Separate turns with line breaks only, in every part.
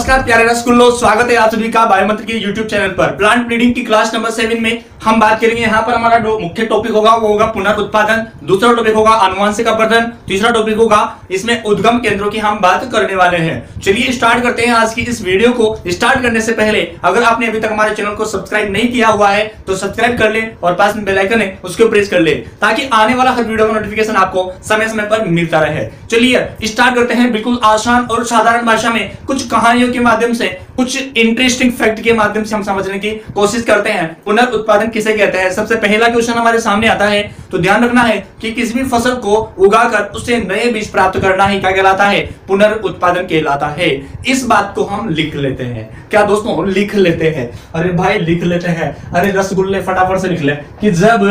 नमस्कार, प्यारे रसगुल्लो। स्वागत है आप सभी का बायोमेट्रिक के यूट्यूब चैनल पर। प्लांट ब्रीडिंग की क्लास नंबर सेवन में हम बात करेंगे यहाँ पर हमारा मुख्य टॉपिक होगा, वो होगा पुनर्उत्पादन दूसरा टॉपिक होगा अनुवांशिक अपर्दन तीसरा टॉपिक होगा इसमें उद्गम केंद्रों की हम बात करने वाले हैं। चलिए स्टार्ट करते हैं आज की इस वीडियो को। स्टार्ट करने से पहले, अगर आपने अभी तक हमारे चैनल को सब्सक्राइब नहीं किया हुआ है तो सब्सक्राइब कर ले और पास में बेलाइकन है, उसको प्रेस कर ले, ताकि आने वाला हर वीडियो का नोटिफिकेशन आपको समय समय पर मिलता रहे। चलिए स्टार्ट करते हैं बिल्कुल आसान और साधारण भाषा में कुछ कहानियों के माध्यम से। कुछ इंटरेस्टिंग फैक्ट के माध्यम से हम समझने की कोशिश करते हैं। पुनर्उत्पादन किसे कहते हैं? सबसे पहला क्वेश्चन हमारे सामने आता है तो ध्यान रखना है कि किसी भी फ़सल को उगाकर उससे नए बीज प्राप्त करना ही क्या कहलाता है? पुनर्उत्पादन कहलाता है। इस बात को हम लिख लेते हैं। क्या दोस्तों, लिख लेते हैं। अरे भाई, लिख लेते हैं। अरे रसगुल्ले फटाफट से लिख ले कि जब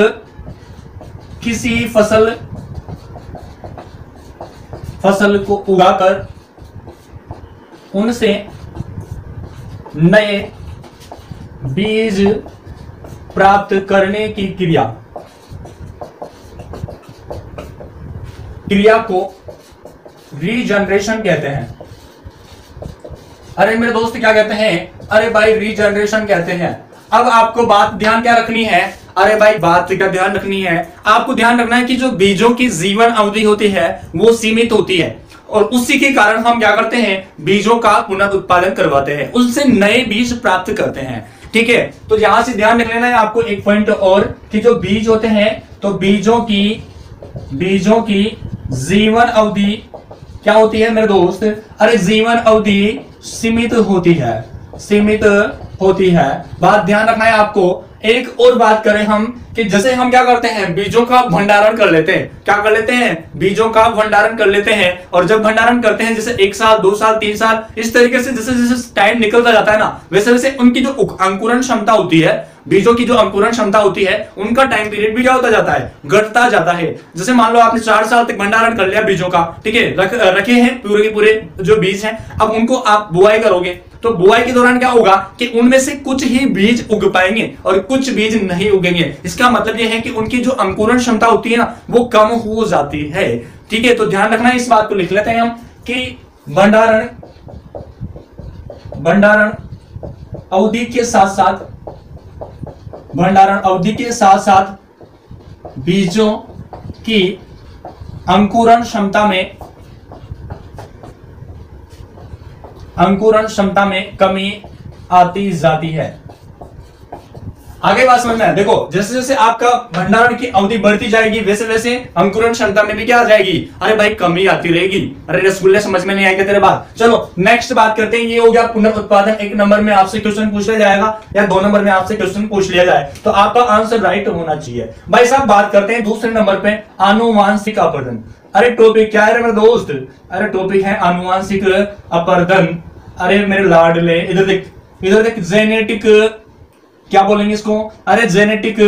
किसी फ़सल फ़सल को उगाकर उनसे नए बीज प्राप्त करने की क्रिया। क्रिया को रीजनरेशन कहते हैं। अरे मेरे दोस्त क्या कहते हैं? अरे भाई रीजनरेशन कहते हैं। अब आपको बात, ध्यान क्या रखनी है? अरे भाई, बात का ध्यान रखनी है। आपको ध्यान रखना है कि जो बीजों की जीवन अवधि होती है, वो सीमित होती है। और उसी के कारण हम क्या करते हैं? बीजों का पुनर्उत्पादन करवाते हैं। उससे नए बीज प्राप्त करते हैं। ठीक है? तो यहाँ से ध्यान रख लेना है आपको एक पॉइंट और कि जो बीज होते हैं तो बीजों की बीजों की जीवन अवधि क्या होती है मेरे दोस्त? अरे जीवन अवधि सीमित होती है। सीमित होती है। बात ध्यान रखना है आपको। एक और बात करें हम कि जैसे हम क्या करते हैं बीजों का भंडारण कर लेते हैं। क्या कर लेते हैं? बीजों का भंडारण कर लेते हैं। और जब भंडारण करते हैं जैसे एक साल दो साल तीन साल इस तरीके से जैसे जैसे टाइम निकलता जाता है ना वैसे वैसे उनकी जो अंकुरण क्षमता होती है बीजों की जो अंकुरण क्षमता होती है उनका टाइम पीरियड भी क्या होता जाता है? घटता जाता है। जैसे मान लो आपने चार साल तक भंडारण कर लिया बीजों का ठीक है? रख, हैं पूरे के पूरे जो बीज हैं अब उनको आप बुआई करोगे। तो बुआई के दौरान क्या होगा कि उनमें से कुछ ही बीज उग पाएँगे और कुछ बीज नहीं उगेंगे। इसका मतलब यह है कि उनकी जो अंकुरण क्षमता होती है ना, वो कम हो जाती है। ठीक है तो ध्यान रखना इस बात को लिख लेते हैं हम कि भंडारण भंडारण अवधि के साथ साथ, भंडारण अवधि के साथ साथ बीजों की अंकुरण क्षमता में अंकुरण क्षमता में कमी आती जाती है। आगे बात समझना है। देखो, जैसे जैसे आपका भंडारण की अवधि बढ़ती जाएगी, वैसे वैसे अंकुरण क्षमता में भी क्या आ जाएगी? अरे भाई, कमी आती रहेगी। अरे रसगुल्ले समझ में नहीं आएगा तेरे बात? चलो नेक्स्ट बात करते हैं। ये हो गया पुनर्उत्पादन एक नंबर में आपसे क्वेश्चन पूछ लिया जाएगा, या दो नंबर में आपसे क्वेश्चन पूछ लिया जाए तो आपका आंसर राइट होना चाहिए। भाई साहब, बात करते हैं दूसरे नंबर पे, आनुवांशिक अपर्दन। अरे टॉपिक क्या है मेरे दोस्त? अरे टॉपिक है आनुवांशिक अपर्दन। अरे मेरे लाडले, इधर देख इधर देख जेनेटिक क्या बोलेंगे इसको? अरे जेनेटिक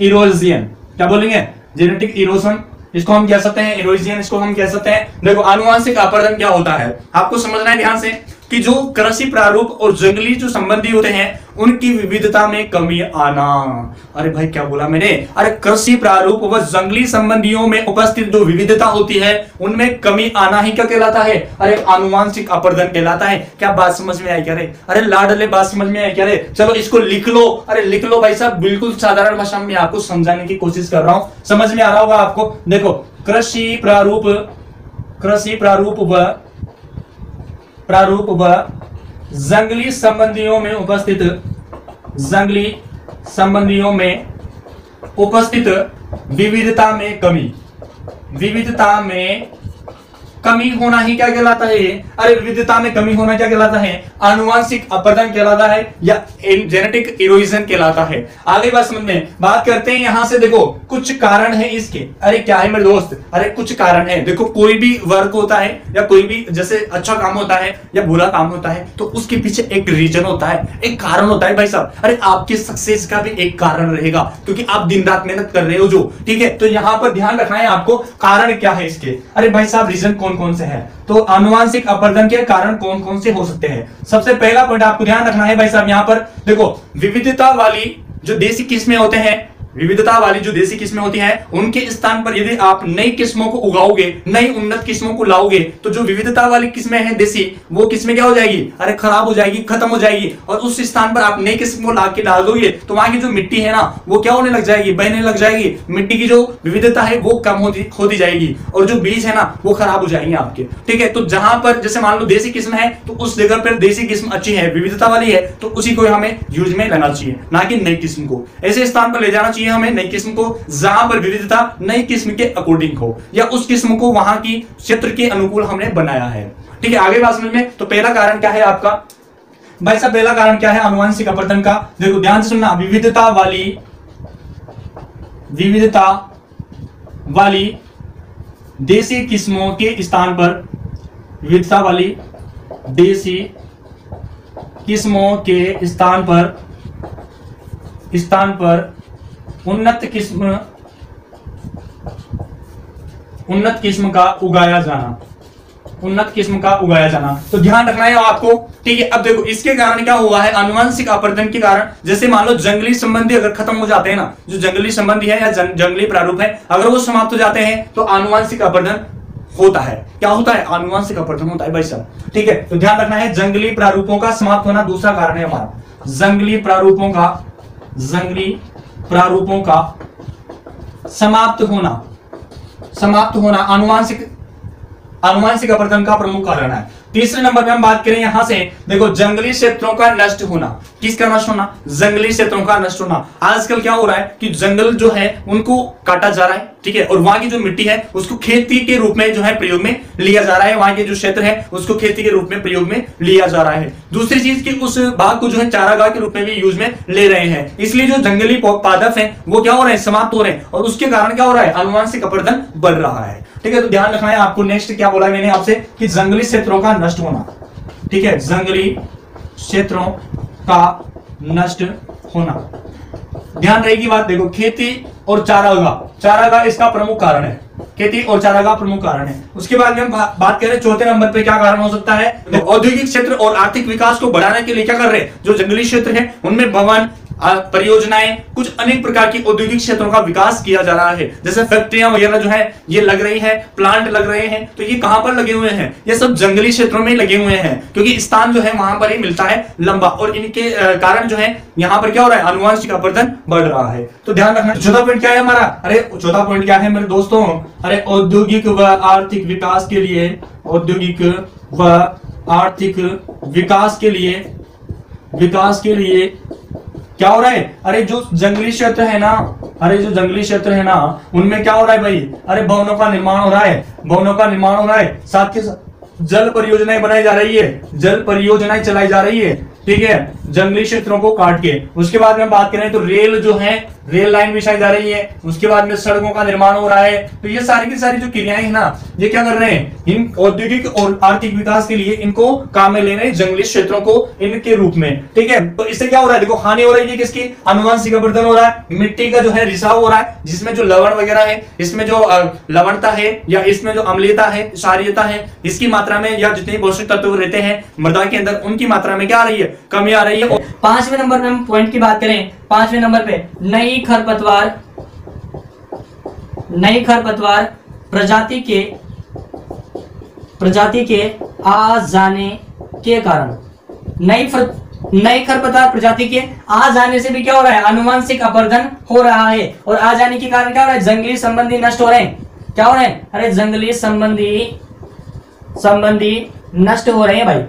इरोजियन क्या बोलेंगे? जेनेटिक इरोजन इसको हम कह सकते हैं इरोजियन इसको हम कह सकते हैं। देखो आनुवांशिक अपर्दन क्या होता है? आपको समझना है ध्यान से? कि जो कृषि प्रारूप और जंगली जो संबंधी होते हैं, उनकी विविधता में कमी आना। अरे भाई, क्या बोला मैंने? अरे कृषि प्रारूप व जंगली संबंधियों में उपस्थित जो विविधता होती है, उनमें कमी आना ही क्या कहलाता है? अरे आनुवांशिक अपर्दन कहलाता है। क्या बात समझ में आई क्या रे? अरे लाडले बात समझ में आई क्या रे? चलो इसको लिख लो। अरे लिख लो भाई साहब, बिल्कुल साधारण भाषा में आपको समझाने की कोशिश कर रहा हूँ। समझ में आ रहा होगा आपको। देखो, कृषि प्रारूप कृषि प्रारूप व प्रारूप व जंगली संबंधियों में उपस्थित, जंगली संबंधियों में उपस्थित विविधता में कमी। विविधता में कमी होना ही क्या कहलाता है? अरे, विविधता में कमी होना क्या कहलाता है? आनुवांशिक अपर्दन कहलाता है या जेनेटिक इरोजन कहलाता है। आगे बात समझ में? बात करते हैं यहाँ से, देखो, कुछ कारण है इसके। अरे, क्या है मेरे दोस्त? अरे, कुछ कारण है। देखो, कोई भी वर्क होता है या कोई भी जैसे अच्छा काम होता है या बुरा काम होता है तो उसके पीछे एक रीजन होता है, एक कारण होता है भाई साहब। अरे, आपके सक्सेस का भी एक कारण रहेगा, क्योंकि आप दिन रात मेहनत कर रहे हो जो, ठीक है? तो यहाँ पर ध्यान रखना है आपको, कारण क्या है इसके? अरे, भाई साहब रीजन कौन कौन से हैं? तो आनुवांशिक अपर्दन के कारण कौन कौन से हो सकते हैं? सबसे पहला पॉइंट आपको ध्यान रखना है भाई साहब यहाँ पर। देखो, विविधता वाली जो देसी किस्में होते हैं विविधता वाली जो देसी किस्में होती हैं, उनके स्थान पर यदि आप नई किस्मों को उगाओगे, नई उन्नत किस्मों को लाओगे तो जो विविधता वाली किस्में हैं देसी, वो किस्में क्या हो जाएगी? अरे खराब हो जाएगी, खत्म हो जाएगी। और उस स्थान पर आप नई किस्म को ला के डाल दोगे तो वहाँ की जो मिट्टी है ना, वो क्या होने लग जाएगी? बहने लग जाएगी। मिट्टी की जो विविधता है, वो कम होती होती जाएगी। और जो बीज है ना, वो खराब हो जाएँगे आपके। ठीक है? तो जहाँ पर, जैसे मान लो देसी किस्म है तो उस जगह पर देसी किस्म अच्छी है, विविधता वाली है तो उसी को हमें यूज़ में लेना चाहिए, ना कि नई किस्म को। ऐसे स्थान पर ले जाना चाहिए हमें नई किस्म को जहाँ पर विविधता नई किस्म के अकॉर्डिंग हो, या उस किस्म को वहाँ की क्षेत्र के अनुकूल हमने बनाया है। ठीक है, आगे बात में तो पहला कारण क्या है आपका? भाई साहब, पहला कारण क्या है अनुवांशिक अपवर्तन का? देखो, ध्यान से सुनना, विविधता वाली विविधता वाली देसी किस्मों के स्थान पर, विविधता वाली देसी किस्मों के स्थान पर स्थान पर उन्नत किस्म उन्नत किस्म का उगाया जाना। उन्नत किस्म का उगाया जाना। तो ध्यान रखना है आपको, ठीक है, अब देखो, इसके कारण क्या हुआ है? अनुवांशिक अपर्दन के कारण, जैसे मान लो जंगली संबंधी अगर खत्म हो जाते हैं ना, जो जंगली संबंधी है या जंगली प्रारूप है, अगर वो समाप्त हो जाते हैं तो अनुवांशिक अपर्दन होता है। क्या होता है? अनुवांशिक अपर्दन होता है, भाई साहब। ठीक है तो ध्यान रखना है, जंगली प्रारूपों का समाप्त होना दूसरा कारण है हमारा। जंगली प्रारूपों का, जंगली प्रारूपों का समाप्त होना। समाप्त होना अनुवांशिक अनुवांशिक अपर्दन का प्रमुख कारण है। तीसरे नंबर पे हम बात करें यहाँ से, देखो, जंगली क्षेत्रों का नष्ट होना। किसका नष्ट होना? जंगली क्षेत्रों का नष्ट होना। आजकल क्या हो रहा है कि जंगल जो है, उनको काटा जा रहा है, ठीक है? और वहाँ की जो मिट्टी है, उसको खेती के रूप में जो है प्रयोग में लिया जा रहा है। वहाँ के जो क्षेत्र है, उसको खेती के रूप में प्रयोग में लिया जा रहा है। दूसरी चीज़ की उस भाग को जो है चारागाह के रूप में भी यूज़ में ले रहे हैं। इसलिए जो जंगली पादप है, वो क्या हो रहे हैं? समाप्त हो रहे हैं। और उसके कारण क्या हो रहा है? अनुवांशिक अपर्दन बढ़ रहा है। ठीक है तो ध्यान रखना है आपको। नेक्स्ट क्या बोला मैंने आपसे कि जंगली क्षेत्रों का नष्ट होना। ठीक है? जंगली क्षेत्रों का नष्ट होना। ध्यान रहेगी बात देखो, खेती और चारागाह। चारागाह इसका प्रमुख कारण है। खेती और चारागाह प्रमुख कारण है। उसके बाद हम बात करें, चौथे नंबर पे क्या कारण हो सकता है? तो औद्योगिक क्षेत्र और आर्थिक विकास को बढ़ाने के लिए क्या कर रहे हैं? जो जंगली क्षेत्र है, उनमें भवन परियोजनाएँ, कुछ अनेक प्रकार की औद्योगिक क्षेत्रों का विकास किया जा रहा है। जैसे फैक्ट्रियाँ वगैरह जो है, ये लग रही है प्लांट लग रहे हैं तो ये कहाँ पर लगे हुए हैं? ये सब जंगली क्षेत्रों में लगे हुए हैं, क्योंकि स्थान जो है, वहाँ पर ही मिलता है लंबा। और इनके कारण जो है, यहाँ पर क्या हो रहा है? अनुवांशिक अपर्दन बढ़ रहा है। तो ध्यान रखना, चौथा पॉइंट क्या है हमारा? अरे, चौथा पॉइंट क्या है मेरे दोस्तों? अरे, औद्योगिक व आर्थिक विकास के लिए, औद्योगिक व आर्थिक विकास के लिए, विकास के लिए क्या हो रहा है? अरे जो जंगली क्षेत्र है ना, अरे जो जंगली क्षेत्र है ना, उनमें क्या हो रहा है भाई? अरे भवनों का निर्माण हो रहा है, भवनों का निर्माण हो रहा है, साथ के साथ जल परियोजनाएँ बनाई जा रही है, जल परियोजनाएँ चलाई जा रही है, ठीक है, जंगली क्षेत्रों को काट के। उसके बाद में बात करें तो रेल जो है रेल लाइन बिछाई जा रही है, उसके बाद में सड़कों का निर्माण हो रहा है। तो ये सारी की सारी जो क्रियाएँ है ना, ये क्या कर रहे हैं? इन औद्योगिक और आर्थिक विकास के लिए इनको काम में ले रहे हैं जंगली क्षेत्रों को इनके रूप में। ठीक है? तो इससे क्या हो रहा है? देखो, हानि हो रही है किसकी? अनुवांशिक अवर्धन हो रहा है। मिट्टी का जो है रिसाव हो रहा है, जिसमें जो लवण वगैरह है, इसमें जो लवणता है या इसमें जो अम्लीयता है, क्षारियता है, इसकी मात्रा में या जितने पोषक तत्व रहते हैं, मृदा के अंदर, उनकी मात्रा में क्या आ रही है? कमी आ रही है।
पाँचवें नंबर में हम पॉइंट की बात करें पाँचवें नंबर पे, नई खरपतवार नई खरपतवार प्रजाति के प्रजाति के आ जाने के कारण। नई नई खरपतवार प्रजाति के आ जाने से भी क्या हो रहा है? अनुवांशिक अपर्धन हो रहा है। और आ जाने के कारण क्या हो रहा है? जंगली संबंधी नष्ट हो रहे हैं। क्या हो रहे हैं? अरे जंगली संबंधी संबंधी नष्ट हो रहे हैं भाई।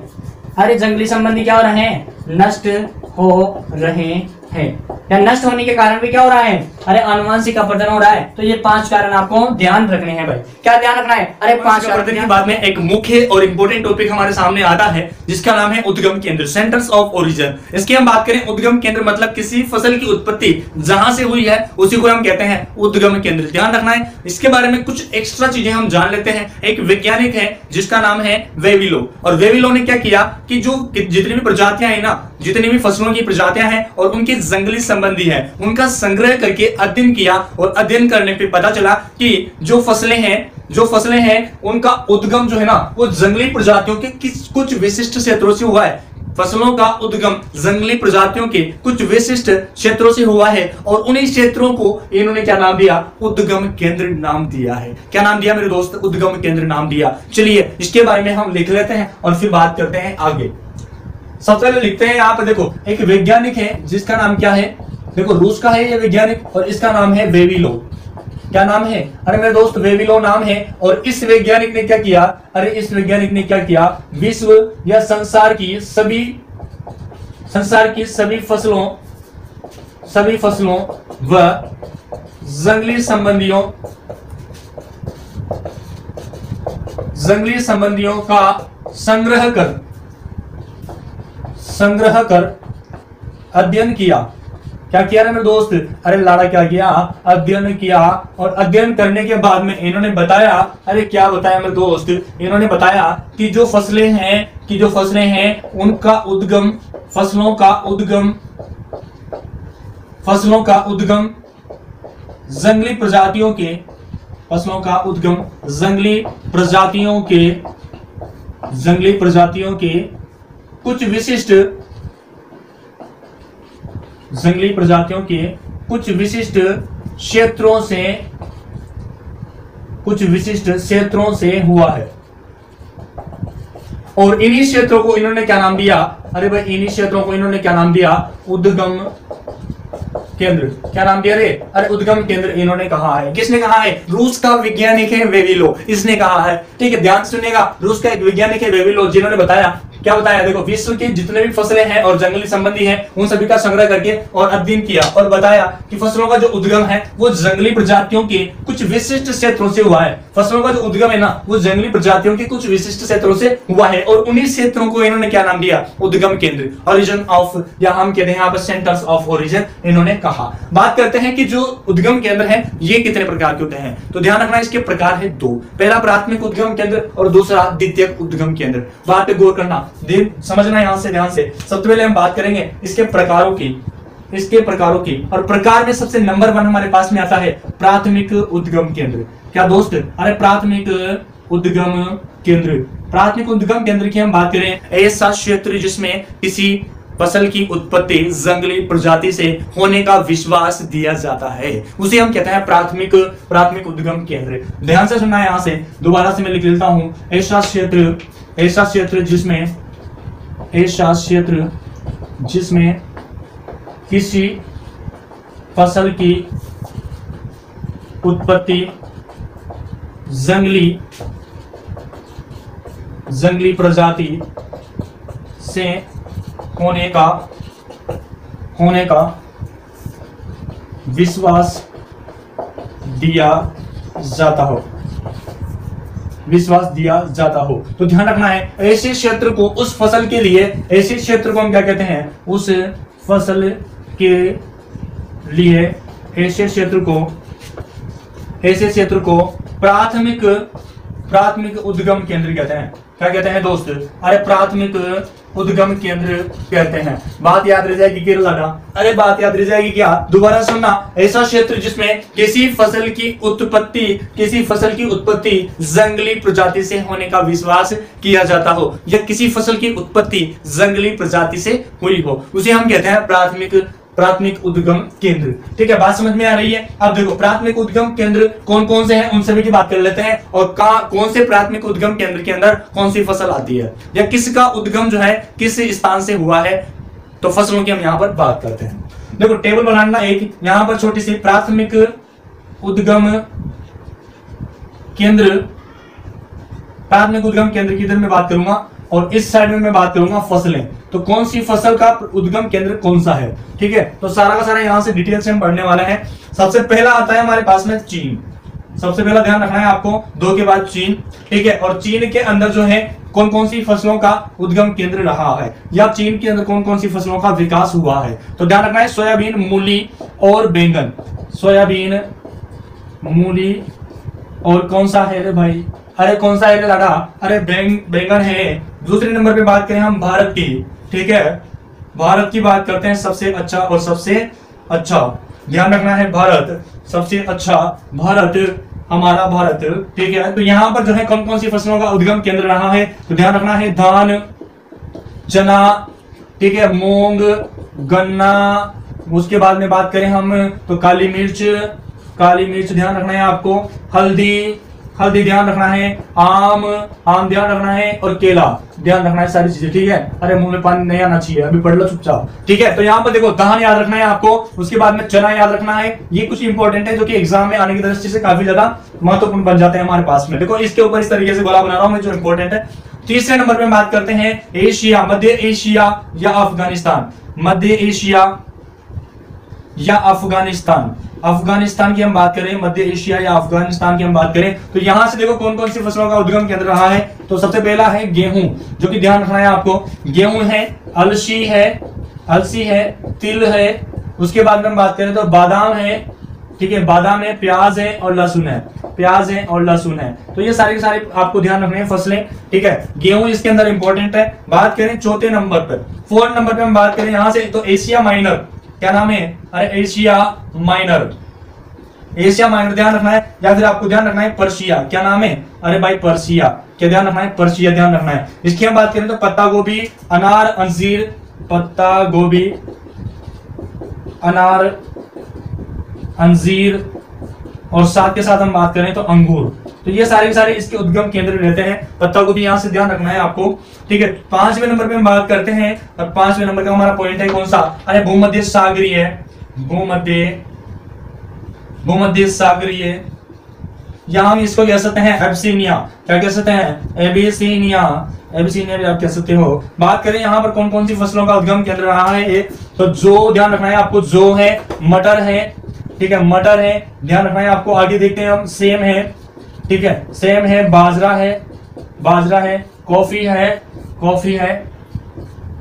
अरे जंगली संबंधी क्या हो रहे हैं? नष्ट हो रहे हैं। या नष्ट होने के कारण भी क्या हो रहा है? अरे अनुवांशिक अपर्दन हो रहा है। तो ये पाँच कारण आपको ध्यान रखने हैं भाई। क्या ध्यान रखना है? अरे पाँच
अपर्दन की बात में एक मुख्य और इंपोर्टेंट टॉपिक हमारे सामने आता है जिसका नाम है उद्गम केंद्र सेंटर्स ऑफ़ ओरिजिन इसकी हम बात करें उद्गम केंद्र मतलब किसी फ़सल की उत्पत्ति जहाँ से हुई है उसी को हम कहते हैं उद्गम केंद्र। ध्यान रखना है इसके बारे में कुछ एक्स्ट्रा चीज़ें हम जान लेते हैं। एक वैज्ञानिक है जिसका नाम है वेविलो। और वेविलो ने क्या किया कि जो जितनी भी प्रजातियाँ है ना जितनी भी फ़सलों की प्रजातियाँ हैं और उनके जंगली संबंधी है। उनका संग्रह करके अध्ययन किया और अध्ययन करने पे पता चला कि जो फ़सलें हैं, जो फ़सलें हैं, उनका उद्गम जो है ना, वो जंगली प्रजातियों के किस, कुछ विशिष्ट क्षेत्रों से हुआ है। फ़सलों का उद्गम जंगली प्रजातियों के कुछ विशिष्ट क्षेत्रों से हुआ है और उन्हीं क्षेत्रों को इन्होंने क्या नाम दिया? उद्गम केंद्र नाम दिया है। क्या नाम दिया मेरे दोस्त? उद्गम केंद्र नाम दिया। चलिए, इसके बारे में हम लिख लेते हैं और फिर बात करते हैं आगे। सबसे पहले लिखते हैं यहाँ पे, देखो, एक वैज्ञानिक है, जिसका नाम क्या है? देखो, रूस का है ये वैज्ञानिक और इसका नाम है वेविलो। क्या नाम है? अरे मेरे दोस्त, वेविलो नाम है और इस वैज्ञानिक ने क्या किया? अरे इस वैज्ञानिक ने क्या किया? विश्व या संसार की सभी, संसार की सभी फ़सलों सभी फ़सलों व जंगली संबंधियों जंगली संबंधियों का संग्रह कर संग्रह कर अध्ययन किया। क्या किया मेरे दोस्त? अरे लाड़ा, क्या किया? अध्ययन किया और अध्ययन करने के बाद में इन्होंने बताया, अरे क्या बताया मेरे दोस्त? इन्होंने बताया कि जो फ़सलें हैं, कि जो फ़सलें हैं, उनका उद्गम, फ़सलों का उद्गम, फ़सलों का उद्गम जंगली प्रजातियों के, फ़सलों का उद्गम जंगली प्रजातियों के, जंगली प्रजातियों के कुछ विशिष्ट जंगली प्रजातियों के कुछ विशिष्ट क्षेत्रों से, कुछ विशिष्ट क्षेत्रों से हुआ है। और इन्हीं क्षेत्रों को इन्होंने क्या नाम दिया? अरे भाई, इन्हीं क्षेत्रों को इन्होंने क्या नाम दिया? उद्गम केंद्र। क्या नाम दिया रे? अरे उद्गम केंद्र इन्होंने कहा है। किसने कहा है? रूस का वैज्ञानिक है वेविलो। इसने कहा है। ठीक है, ध्यान सुनेगा। रूस का एक वैज्ञानिक है वेविलो, जिन्होंने बताया क्या बताया? देखो, विश्व के जितने भी फ़सलें हैं और जंगली संबंधी हैं, उन सभी का संग्रह करके और अध्ययन किया और बताया कि फ़सलों का जो उद्गम है, वो जंगली प्रजातियों के कुछ विशिष्ट क्षेत्रों से हुआ है। फ़सलों का जो उद्गम है ना, वो जंगली प्रजातियों के कुछ विशिष्ट क्षेत्रों से हुआ है और उन्हीं क्षेत्रों को इन्होंने क्या नाम दिया? उद्गम केंद्र। ओरिजन ऑफ़ या हम कहते हैं यहाँ पर सेंटर्स ऑफ़ ओरिजन इन्होंने कहा। बात करते हैं कि जो उद्गम केंद्र है, ये कितने प्रकार के होते हैं? तो ध्यान रखना, इसके प्रकार है दो। पहला प्राथमिक उद्गम केंद्र और दूसरा द्वितीय उद्गम केंद्र। बात पे गौर करना दिन समझना यहाँ से, ध्यान से। सबसे पहले हम बात करेंगे इसके प्रकारों की, इसके प्रकारों की। और प्रकार में सबसे नंबर वन हमारे पास में आता है प्राथमिक उद्गम केंद्र। क्या दोस्त? अरे प्राथमिक उद्गम केंद्र। प्राथमिक उद्गम केंद्र की हम बात करें, ऐसा क्षेत्र जिसमें किसी फ़सल की उत्पत्ति जंगली प्रजाति से होने का विश्वास दिया जाता है। उसे हम कहते हैं प्राथमिक प्राथमिक उद्गम केंद्र। ध्यान से सुनना है यहाँ से। दोबारा से मैं लिख लेता हूँ, ऐसा क्षेत्र ऐसा क्षेत्र जिसमें ऐसा क्षेत्र जिसमें किसी फ़सल की उत्पत्ति, जंगली जंगली प्रजाति से होने का होने का विश्वास दिया जाता हो। विश्वास दिया जाता हो। तो ध्यान रखना है, ऐसे क्षेत्र को उस फ़सल के लिए, ऐसे क्षेत्र को हम क्या कहते हैं? उस फ़सल के लिए ऐसे क्षेत्र को, ऐसे क्षेत्र को प्राथमिक प्राथमिक उद्गम केंद्र कहते हैं। क्या कहते हैं दोस्त? अरे प्राथमिक उद्गम केंद्र कहते हैं। बात याद रह जाएगी कि लगा अरे बात याद रह जाएगी क्या? दोबारा सुनना। ऐसा क्षेत्र जिसमें किसी फ़सल की उत्पत्ति, किसी फ़सल की उत्पत्ति जंगली प्रजाति से होने का विश्वास किया जाता हो, या किसी फ़सल की उत्पत्ति जंगली प्रजाति से हुई हो, उसे हम कहते हैं प्राथमिक प्राथमिक उद्गम केंद्र। ठीक है, बात समझ में आ रही है? अब देखो, प्राथमिक उद्गम केंद्र कौन कौन से हैं? उन सभी की बात कर लेते हैं। और कहा कौन से प्राथमिक उद्गम केंद्र के अंदर कौन सी फ़सल आती है? या किसका उद्गम जो है, किस स्थान से हुआ है? तो फ़सलों की हम यहाँ पर बात करते हैं। देखो, टेबल बनाना एक, यहाँ पर छोटी सी प्राथमिक उद्गम केंद्र, प्राथमिक उद्गम केंद्र की इधर मैं बात करूँगा। और इस साइड में मैं बात करूँगा फ़सलें। तो कौन सी फ़सल का उद्गम केंद्र कौन सा है? ठीक है? तो सारा का सारा यहाँ से डिटेल से हम पढ़ने वाले हैं। सबसे पहला आता है हमारे पास में चीन। सबसे पहला ध्यान रखना है आपको, दो के बाद चीन। ठीक है? और चीन के अंदर जो है कौन कौन सी फ़सलों का उद्गम केंद्र रहा है? या चीन के अंदर कौन कौन सी फ़सलों का विकास हुआ है? तो ध्यान रखना है, सोयाबीन, मूली और बैंगन। सोयाबीन, मूली और कौन सा है रे भाई? अरे कौन सा है लाडा? अरे बैंग, बैंगन है। दूसरे नंबर पे बात करें हम भारत की। ठीक है? भारत की बात करते हैं सबसे अच्छा और सबसे अच्छा। ध्यान रखना है भारत। सबसे अच्छा भारत, हमारा भारत। ठीक है? तो यहाँ पर जो है कौन कौन सी फ़सलों का उद्गम केंद्र रहा है? तो ध्यान रखना है धान, चना, ठीक है? मूंग, गन्ना, उसके बाद में बात करें हम तो काली मिर्च काली मिर्च ध्यान रखना है आपको। हल्दी हल्दी ध्यान रखना है, आम आम ध्यान रखना है और केला ध्यान रखना है, सारी चीज़ें, ठीक है? अरे, मुँह में पानी नहीं आना चाहिए, अभी पढ़ लो, चुपचाप, ठीक है? तो यहाँ पर देखो धान याद रखना है आपको, उसके बाद में चना याद रखना है, ये कुछ इंपॉर्टेंट है जो कि एग्ज़ाम में आने की दृष्टि से काफ़ी ज़्यादा महत्वपूर्ण बन जाते हैं हमारे पास में। देखो, इसके ऊपर इस तरीके से गोला बना रहा हूँ जो इंपॉर्टेंट है। तीसरे नंबर पे बात करते हैं, एशिया, मध्य एशिया या अफ़गानिस्तान। मध्य एशिया या अफ़गानिस्तान। अफ़गानिस्तान की हम बात करें, मध्य एशिया या अफ़गानिस्तान की हम बात करें तो यहाँ से देखो कौन कौन सी फ़सलों का उद्गम केंद्र रहा है। तो सबसे पहला है गेहूँ, जो कि ध्यान रखना है आपको। गेहूँ है, अलसी है अलसी है, तिल है। उसके बाद में हम बात करें तो बादाम है, ठीक है, बादाम है, प्याज है और लहसुन है। प्याज है और लहसुन है। तो ये सारे के सारे आपको ध्यान रखने हैं फ़सलें, ठीक है। गेहूँ इसके अंदर इंपॉर्टेंट है। बात करें चौथे नंबर पर। फोर्थ नंबर पे हम बात करें यहाँ से तो एशिया माइनर। क्या नाम है? अरे एशिया माइनर। एशिया माइनर ध्यान रखना है, या फिर आपको ध्यान रखना है पर्शिया। क्या नाम है? अरे भाई पर्शिया। क्या ध्यान रखना है? पर्शिया ध्यान रखना है। इसकी हम बात करें तो पत्ता गोभी अनार, अंजीर पत्ता गोभी अनार, अंजीर, और साथ के साथ हम बात करें तो अंगूर। तो ये सारे सारे इसके उद्गम केंद्र रहते हैं। पत्ता को भी यहाँ से ध्यान रखना है आपको। ठीक है पाँचवें नंबर पे हम बात करते हैं। और पाँचवें नंबर का हमारा पॉइंट है कौन सा? अरे, भूमध्य सागरीय भूमध्य भूमध्य सागरीय। यहाँ हम इसको कह सकते हैं एबसीनिया। क्या कह सकते हैं? एबीसीनिया। एबीसीनिया भी आप कह सकते हो। बात करें यहाँ पर कौन कौन सी फ़सलों का उद्गम केंद्र रहा है? ये तो जो, ध्यान रखना है आपको, जो है, मटर है। ठीक है, मटर है। ध्यान रखना है आपको, आगे देखते हैं हम, सेम है। ठीक है? सेम है, बाजरा है बाजरा है कॉफ़ी है कॉफ़ी है,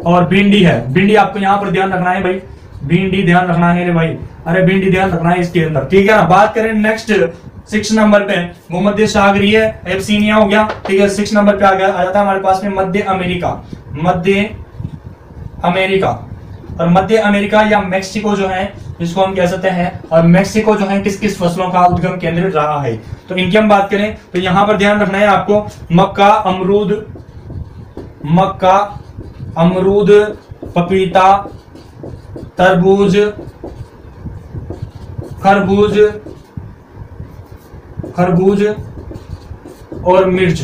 और भिंडी है। भिंडी आपको यहाँ पर ध्यान रखना है भाई। भिंडी ध्यान रखना है भाई। अरे भिंडी ध्यान रखना है इसके अंदर। ठीक है ना? बात करें नेक्स्ट सिक्स नंबर पे। भूमध्य सागरीय एब्सीनिया हो गया। ठीक है सिक्स नंबर पे आ गया, आ जाता है हमारे पास में मध्य अमेरिका। मध्य अमेरिका। और मध्य अमेरिका या मेक्सिको जो है, जिसको हम कह सकते हैं, और मेक्सिको जो है किस किस फ़सलों का उद्गम केंद्र रहा है? तो इनकी हम बात करें तो यहाँ पर ध्यान रखना है आपको, मक्का, अमरूद मक्का, अमरूद, पपीता, तरबूज, खरबूज खरबूज और मिर्च।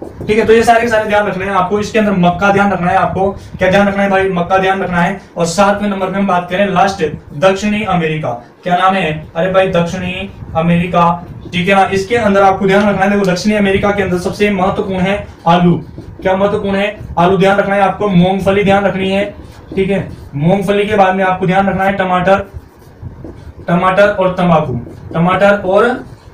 ठीक है तो ये सारे सारे ध्यान रखने हैं। आपको इसके अंदर मक्का ध्यान रखना है, आपको क्या ध्यान रखना है भाई? मक्का ध्यान रखना है। और सातवें नंबर पे हम बात करें लास्ट दक्षिणी अमेरिका। क्या नाम है? अरे भाई, दक्षिणी अमेरिका। ठीक है ना? इसके अंदर आपको ध्यान रखना है, देखो, दक्षिणी अमेरिका के अंदर सबसे महत्वपूर्ण है आलू। क्या महत्वपूर्ण है? आलू ध्यान रखना है आपको, मूंगफली ध्यान रखनी है। ठीक है? मूंगफली के बाद में आपको ध्यान रखना है टमाटर टमाटर और तंबाकू। टमाटर और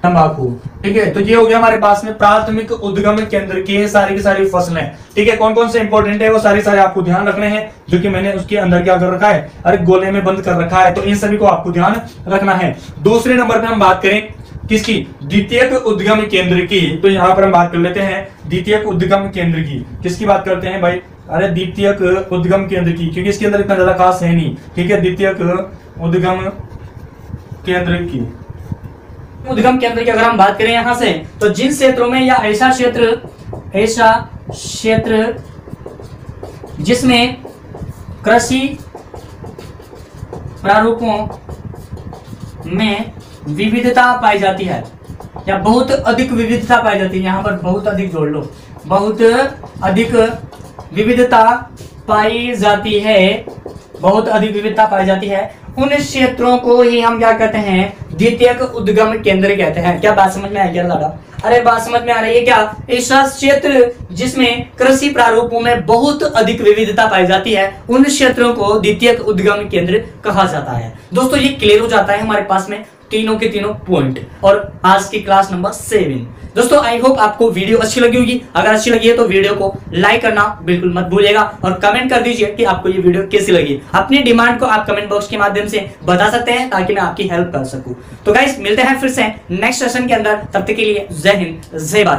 तंबाकू ठीक है? तो ये हो गया हमारे पास में प्राथमिक उद्गम केंद्र, के सारी की सारी फ़सलें। ठीक है? कौन कौन से इंपॉर्टेंट है? वो सारे सारे आपको ध्यान रखने हैं, जो कि मैंने उसके अंदर क्या कर रखा है? अरे, गोले में बंद कर रखा है तो इन सभी को आपको ध्यान रखना है। दूसरे नंबर पे हम बात करें, किसकी? द्वितीय उद्गम केंद्र की। तो यहाँ पर हम बात कर लेते हैं द्वितीय उद्गम केंद्र की। किसकी बात करते हैं भाई? अरे द्वितीय उद्गम केंद्र की, क्योंकि इसके अंदर इतना ज़्यादा खास है नहीं। ठीक है? द्वितीय उद्गम केंद्र की।
उद्गम केंद्र की अगर हम बात करें यहाँ से तो जिन क्षेत्रों में या ऐसा क्षेत्र ऐसा क्षेत्र जिसमें कृषि प्रारूपों में विविधता पाई जाती है, या बहुत अधिक विविधता पाई जाती है, यहाँ पर बहुत अधिक जोड़ लो, बहुत अधिक विविधता पाई जाती है, बहुत अधिक विविधता पाई जाती है उन क्षेत्रों को ही हम क्या कहते हैं द्वितीय उद्गम केंद्र कहते हैं। क्या बात समझ में आई क्या दादा? अरे बात समझ में आ रही है क्या? ऐसा क्षेत्र जिसमें कृषि प्रारूपों में बहुत अधिक विविधता पाई जाती है, उन क्षेत्रों को द्वितीय उद्गम केंद्र कहा जाता है। दोस्तों, ये क्लियर हो जाता है हमारे पास में। तीनों के तीनों पॉइंट और आज की क्लास नंबर सेवन दोस्तों आई होप आपको वीडियो अच्छी लगी होगी। अगर अच्छी लगी है तो वीडियो को लाइक करना बिल्कुल मत भूलिएगा और कमेंट कर दीजिए कि आपको ये वीडियो कैसी लगी। अपनी डिमांड को आप कमेंट बॉक्स के माध्यम से बता सकते हैं ताकि मैं आपकी हेल्प कर सकूँ। तो गाइस मिलते हैं फिर से नेक्स्ट सेशन के अंदर। तब तक के लिए जय हिंद, जय भारत।